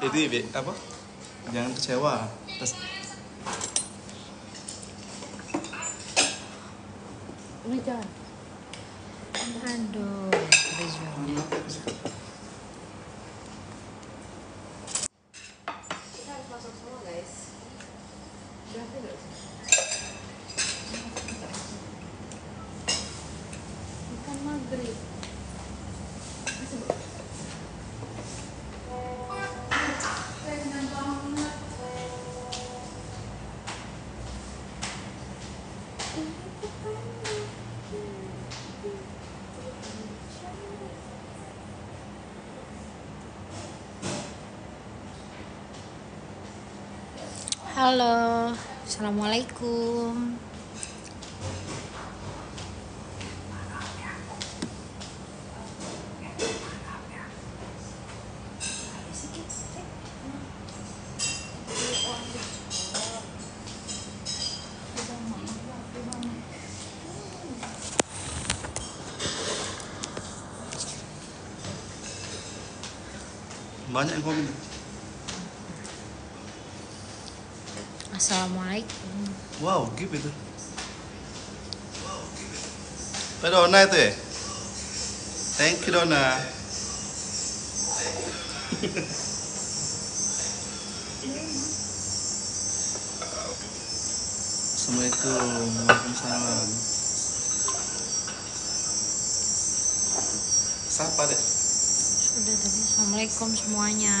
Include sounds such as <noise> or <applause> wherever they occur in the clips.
Jadi apa? Jangan kecewa. Terus Ini jangan. Aduh, Halo, assalamualaikum. banyak yang komen. Assalamualaikum. Wow, give itu. Pak Dona itu ya? Thank you Dona. Assalamualaikum, Waalaikumsalam. Siapa deh? Sudah tadi. Assalamualaikum semuanya.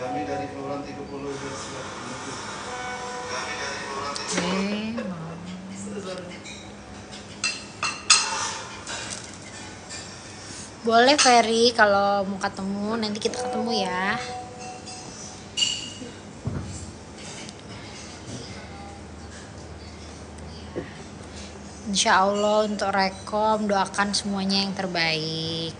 Kami dari Kelurahan 30 bersiap menunggu. Kami dari Kelurahan 30 Eh, mau. Boleh Ferry kalau mau ketemu nanti kita ketemu ya. Insya Allah untuk rekom doakan semuanya yang terbaik.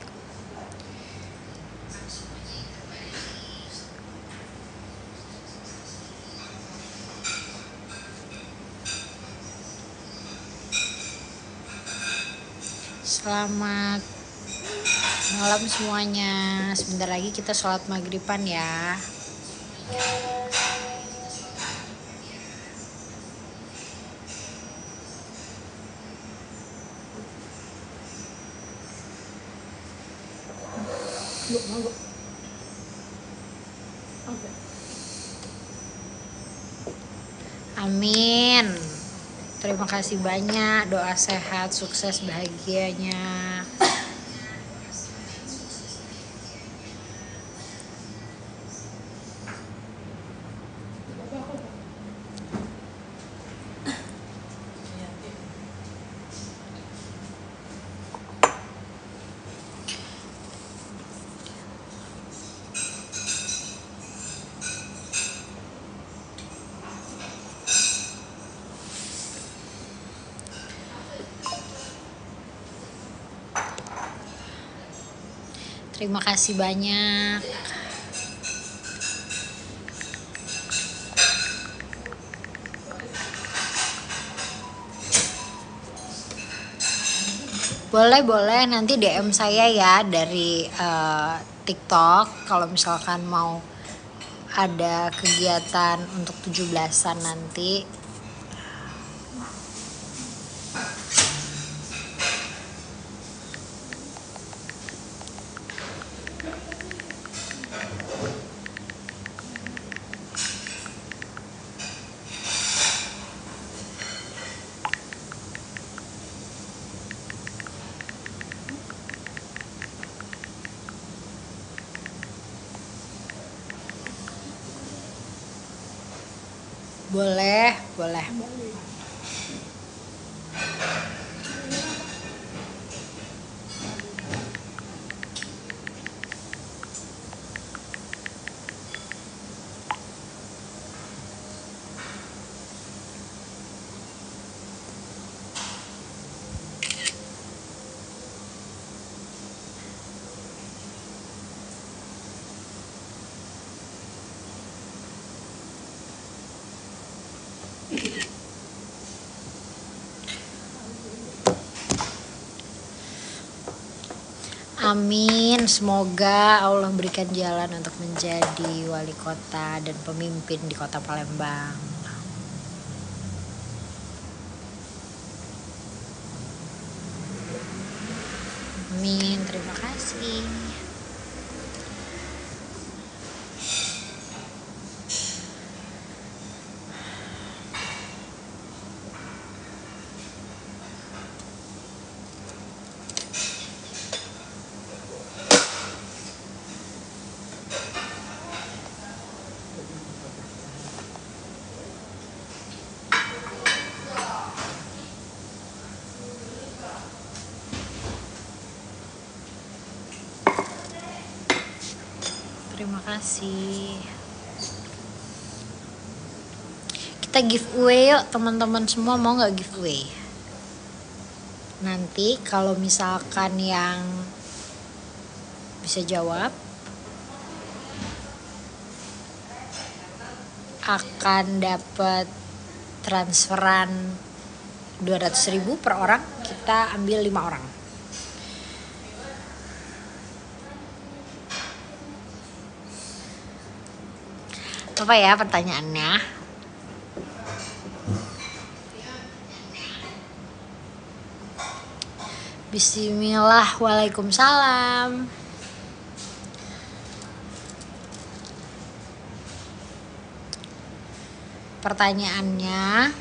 Selamat malam semuanya. Sebentar lagi kita sholat maghriban ya. Lu. Oke. Amin. Terima kasih banyak. Doa sehat, sukses, bahagianya. Terima kasih banyak. Boleh boleh nanti DM saya ya dari eh, TikTok kalau misalkan mau ada kegiatan untuk 17-an nanti. Boleh, boleh. Amin, semoga Allah berikan jalan untuk menjadi wali kota dan pemimpin di kota Palembang. Amin, terima kasih. Terima kasih. Kita giveaway yuk teman-teman semua mau nggak giveaway? Nanti kalau misalkan yang bisa jawab akan dapat transferan 200.000 per orang kita ambil lima orang apa ya pertanyaannya? Bismillah Waalaikumsalam. Pertanyaannya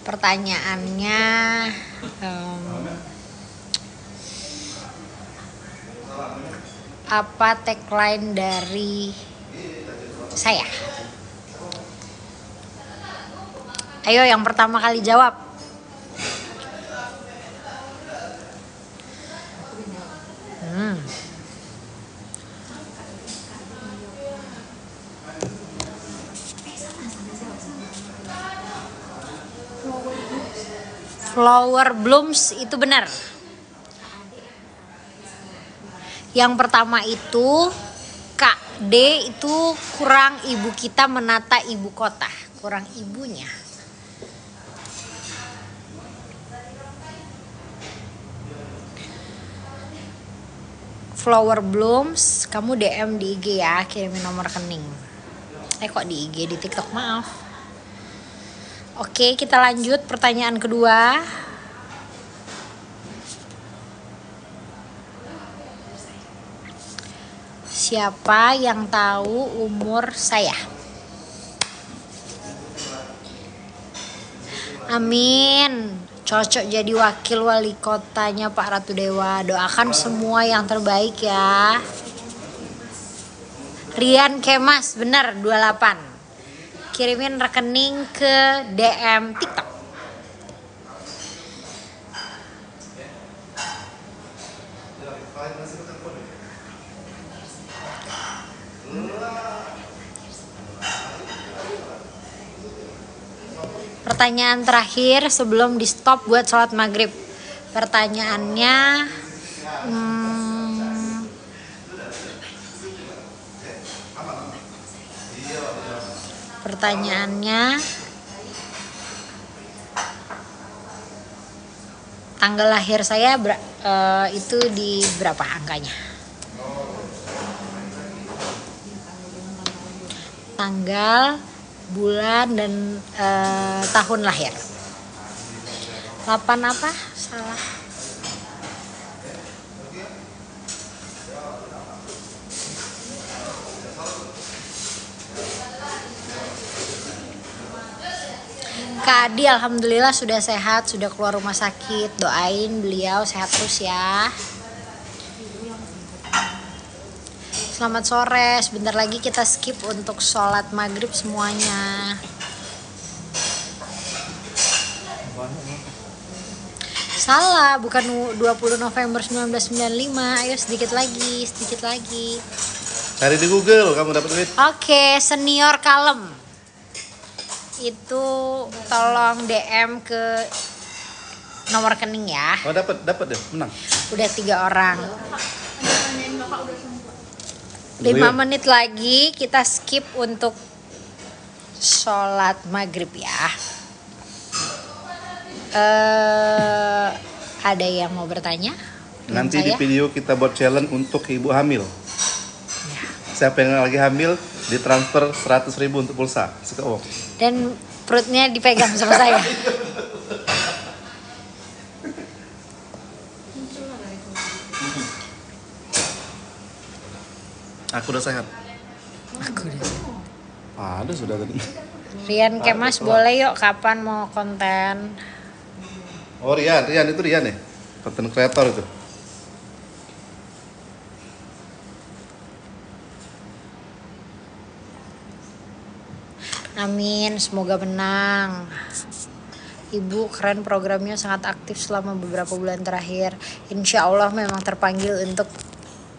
Pertanyaannya em, Apa tagline dari saya? Ayo yang pertama kali jawab Flower blooms itu benar. Yang pertama itu Kak D itu kurang ibu kita menata ibu kota, kurang ibunya. Flower blooms, kamu DM di IG ya, kirimin nomor rekening. Eh kok di IG di TikTok maaf. Oke, kita lanjut pertanyaan kedua. Siapa yang tahu umur saya? Amin. Cocok jadi wakil wali kotanya Pak Ratu Dewa. Doakan semua yang terbaik ya. Rian Kemas, bener 28 kirimin rekening ke DM TikTok. Pertanyaan terakhir sebelum di stop buat sholat maghrib. Pertanyaannya, hmm, pertanyaannya tanggal lahir saya eh, itu di berapa angkanya? Tanggal, bulan dan eh, tahun lahir. 8 apa? Salah. Kak Adi alhamdulillah sudah sehat, sudah keluar rumah sakit. Doain beliau sehat terus ya. Selamat sore, sebentar lagi kita skip untuk sholat maghrib semuanya. Salah, bukan 20 November 1995. Ayo sedikit lagi, sedikit lagi. Cari di Google, kamu dapat duit. Oke, senior kalem. Itu tolong DM ke nomor rekening ya. Oh dapat dapat deh menang. Udah tiga orang. Lima Iya. menit lagi kita skip untuk sholat maghrib ya. Eh, ada yang mau bertanya? Nanti di video kita buat challenge untuk ibu hamil. Ya. Siapa yang lagi hamil ditransfer 100.000 ribu untuk pulsa. Suka uang. Dan perutnya dipegang sama saya. Aku udah sehat. Aku udah Ada sudah tadi. Rian Kemas boleh yuk kapan mau konten? Oh Rian, Rian itu Rian ya? Konten kreator itu. Amin, semoga menang. Ibu keren programnya sangat aktif selama beberapa bulan terakhir. Insya Allah memang terpanggil untuk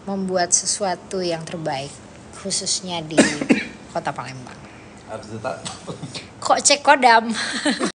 membuat sesuatu yang terbaik, khususnya di kota Palembang. Harus. Kok cek kodam? <laughs>